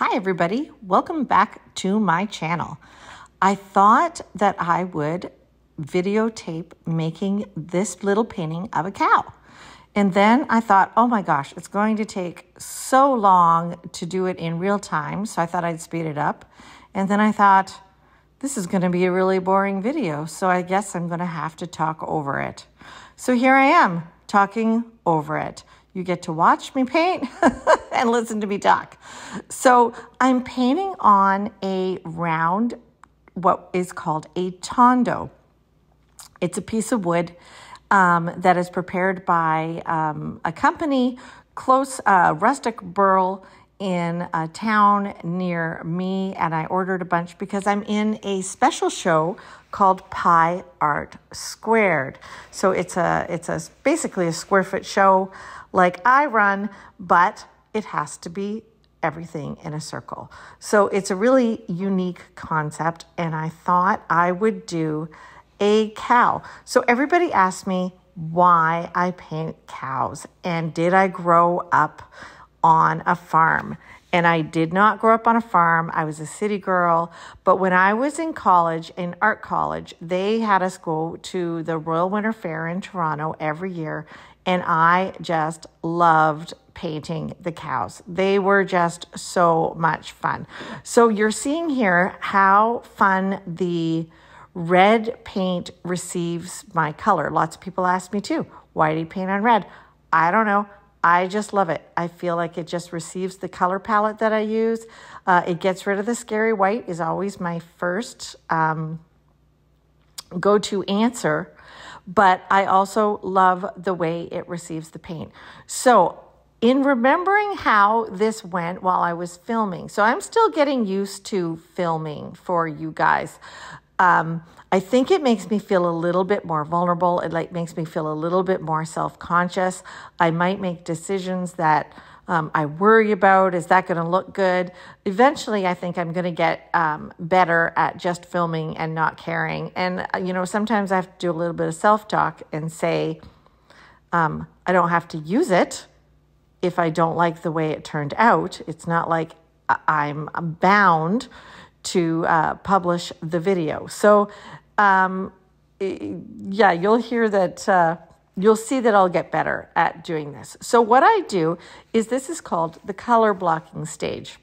Hi, everybody. Welcome back to my channel. I thought that I would videotape making this little painting of a cow. And then I thought, oh my gosh, it's going to take so long to do it in real time. So I thought I'd speed it up. And then I thought, this is going to be a really boring video. So I guess I'm going to have to talk over it. So here I am talking over it. You get to watch me paint and listen to me talk. So I'm painting on a round, what is called a tondo. It's a piece of wood um, that is prepared by um, a company close, uh, Rustic Burl in a town near me, and I ordered a bunch because I'm in a special show called Pie Art Squared. So it's a it's a basically a square foot show like I run, but it has to be everything in a circle. So it's a really unique concept, and I thought I would do a cow. So everybody asked me why I paint cows and did I grow up on a farm? And I did not grow up on a farm. I was a city girl. But when I was in college, in art college, they had us go to the Royal Winter Fair in Toronto every year. And I just loved painting the cows. They were just so much fun. So you're seeing here how fun the red paint receives my color. Lots of people ask me too, why do you paint on red? I don't know. I just love it. I feel like it just receives the color palette that I use. Uh, it gets rid of the scary white is always my first um, go-to answer, but I also love the way it receives the paint. So in remembering how this went while I was filming, so I'm still getting used to filming for you guys. Um, I think it makes me feel a little bit more vulnerable. It like makes me feel a little bit more self-conscious. I might make decisions that um, I worry about. Is that going to look good? Eventually, I think I'm going to get um, better at just filming and not caring. And, uh, you know, sometimes I have to do a little bit of self talk and say, um, I don't have to use it if I don't like the way it turned out. It's not like I'm bound to uh, publish the video. So, um, yeah, you'll hear that. Uh, you'll see that I'll get better at doing this. So, what I do is this is called the color blocking stage.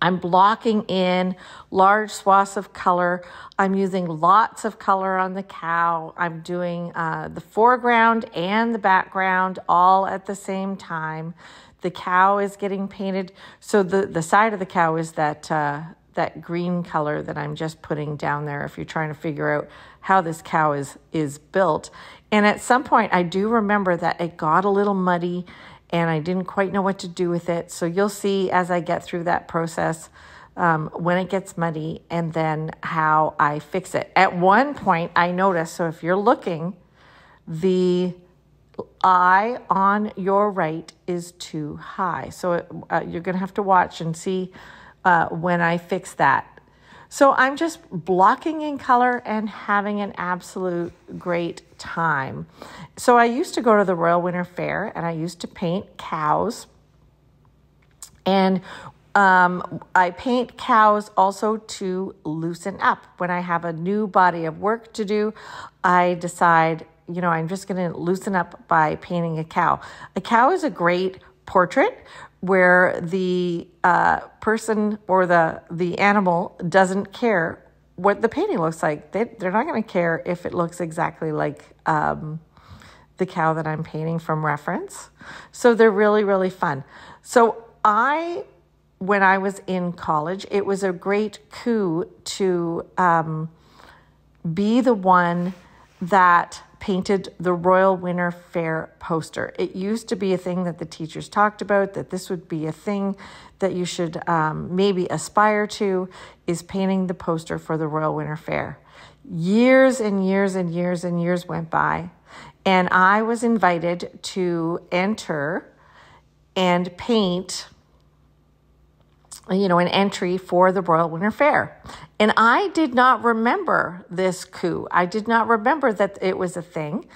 I'm blocking in large swaths of color. I'm using lots of color on the cow. I'm doing uh, the foreground and the background all at the same time. The cow is getting painted. So the, the side of the cow is that uh, that green color that I'm just putting down there if you're trying to figure out how this cow is is built. And at some point I do remember that it got a little muddy and I didn't quite know what to do with it. So you'll see as I get through that process um, when it gets muddy and then how I fix it. At one point I noticed, so if you're looking, the eye on your right is too high. So it, uh, you're going to have to watch and see uh, when I fix that. So I'm just blocking in color and having an absolute great time. So I used to go to the Royal Winter Fair and I used to paint cows. And um, I paint cows also to loosen up. When I have a new body of work to do, I decide, you know, I'm just going to loosen up by painting a cow. A cow is a great portrait where the uh, person or the the animal doesn't care what the painting looks like. They they're not going to care if it looks exactly like um, the cow that I'm painting from reference. So they're really really fun. So I when I was in college, it was a great coup to um, be the one that painted the Royal Winter Fair poster. It used to be a thing that the teachers talked about, that this would be a thing that you should um, maybe aspire to, is painting the poster for the Royal Winter Fair. Years and years and years and years went by, and I was invited to enter and paint you know, an entry for the Royal Winter Fair. And I did not remember this coup. I did not remember that it was a thing.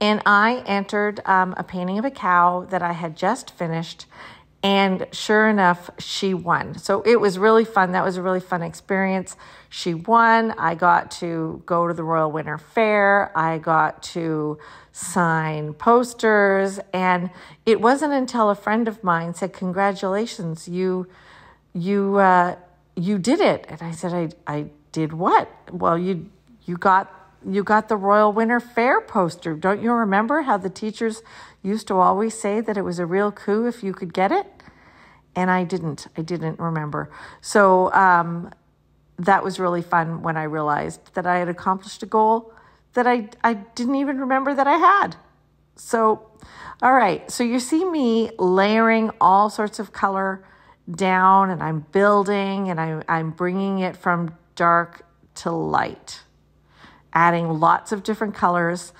And I entered um, a painting of a cow that I had just finished. And sure enough, she won. So it was really fun. That was a really fun experience. She won. I got to go to the Royal Winter Fair. I got to sign posters. And it wasn't until a friend of mine said, Congratulations, you you uh, you did it. And I said, I I did what? Well, you you got you got the Royal Winter Fair poster. Don't you remember how the teachers used to always say that it was a real coup if you could get it? And I didn't. I didn't remember. So um, that was really fun when I realized that I had accomplished a goal that I, I didn't even remember that I had. So, all right. So you see me layering all sorts of color down and I'm building and I, I'm bringing it from dark to light adding lots of different colors.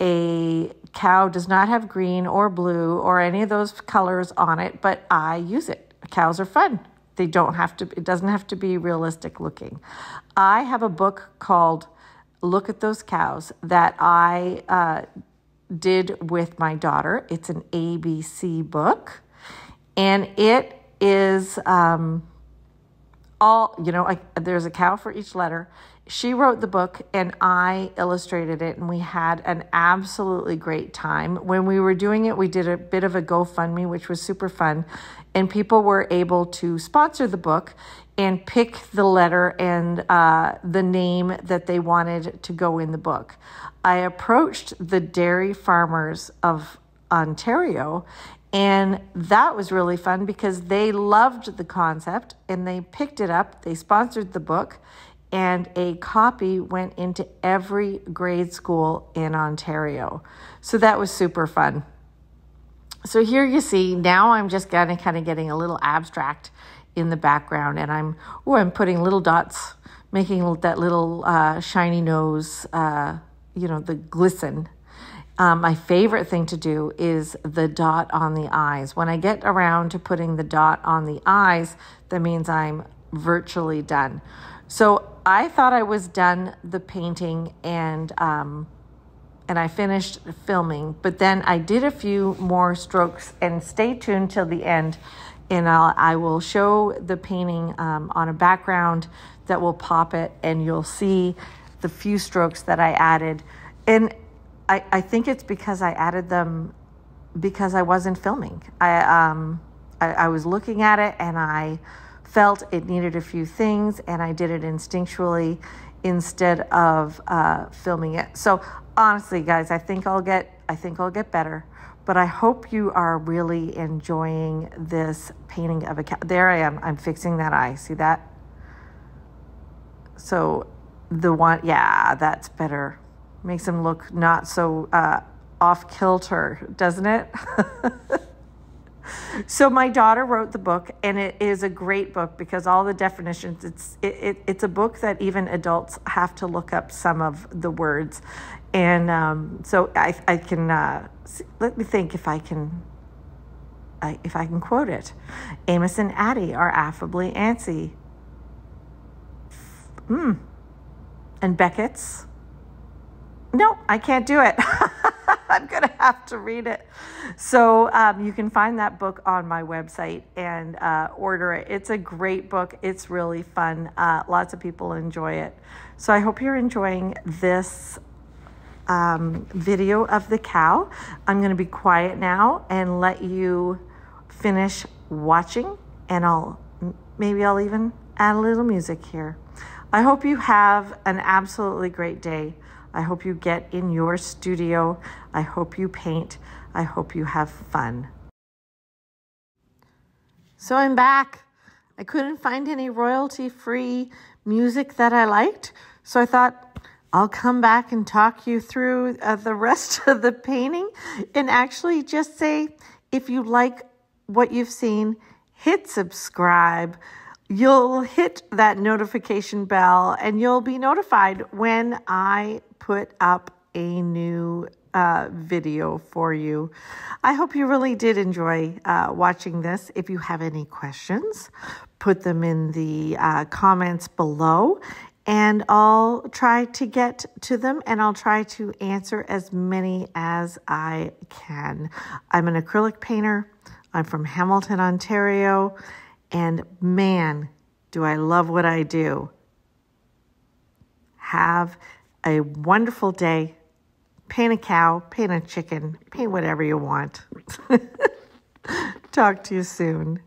A cow does not have green or blue or any of those colors on it, but I use it. Cows are fun. They don't have to, it doesn't have to be realistic looking. I have a book called Look at Those Cows that I uh, did with my daughter. It's an ABC book, and it is um, all, you know, I, there's a cow for each letter she wrote the book and I illustrated it, and we had an absolutely great time. When we were doing it, we did a bit of a GoFundMe, which was super fun, and people were able to sponsor the book and pick the letter and uh, the name that they wanted to go in the book. I approached the dairy farmers of Ontario and that was really fun because they loved the concept and they picked it up. They sponsored the book and a copy went into every grade school in Ontario. So that was super fun. So here you see, now I'm just kind of kind of getting a little abstract in the background and I'm oh I'm putting little dots, making that little uh, shiny nose, uh, you know, the glisten. Um, my favorite thing to do is the dot on the eyes. When I get around to putting the dot on the eyes, that means I'm virtually done. So I thought I was done the painting and um, and I finished filming, but then I did a few more strokes. And stay tuned till the end, and I'll I will show the painting um, on a background that will pop it, and you'll see the few strokes that I added. And I, I think it's because I added them because I wasn't filming. I um I, I was looking at it and I felt it needed a few things and I did it instinctually instead of uh, filming it. So honestly, guys, I think I'll get I think I'll get better. But I hope you are really enjoying this painting of a cat. There I am. I'm fixing that eye. See that? So the one, yeah, that's better. Makes him look not so uh, off kilter, doesn't it? so my daughter wrote the book and it is a great book because all the definitions it's it, it, it's a book that even adults have to look up some of the words. And um, so i, I can uh, let me think if i can I, if i can quote it. Amos and addie are affably antsy. Hmm. And beckett's no i can't do it I'm going to have to read it. So um, you can find that book on my website and uh, order it. It's a great book. It's really fun. Uh, lots of people enjoy it. So I hope you're enjoying this um, video of the cow. I'm going to be quiet now and let you finish watching, and I'll maybe I'll even add a little music here. I hope you have an absolutely great day. I hope you get in your studio. I hope you paint. I hope you have fun. So I'm back. I couldn't find any royalty free music that I liked. So I thought I'll come back and talk you through uh, the rest of the painting and actually just say if you like what you've seen, hit subscribe you'll hit that notification bell and you'll be notified when I put up a new uh, video for you. I hope you really did enjoy uh, watching this. If you have any questions, put them in the uh, comments below and I'll try to get to them and I'll try to answer as many as I can. I'm an acrylic painter. I'm from Hamilton, Ontario, and man, do I love what I do. Have a wonderful day. Paint a cow, paint a chicken, paint whatever you want. Talk to you soon.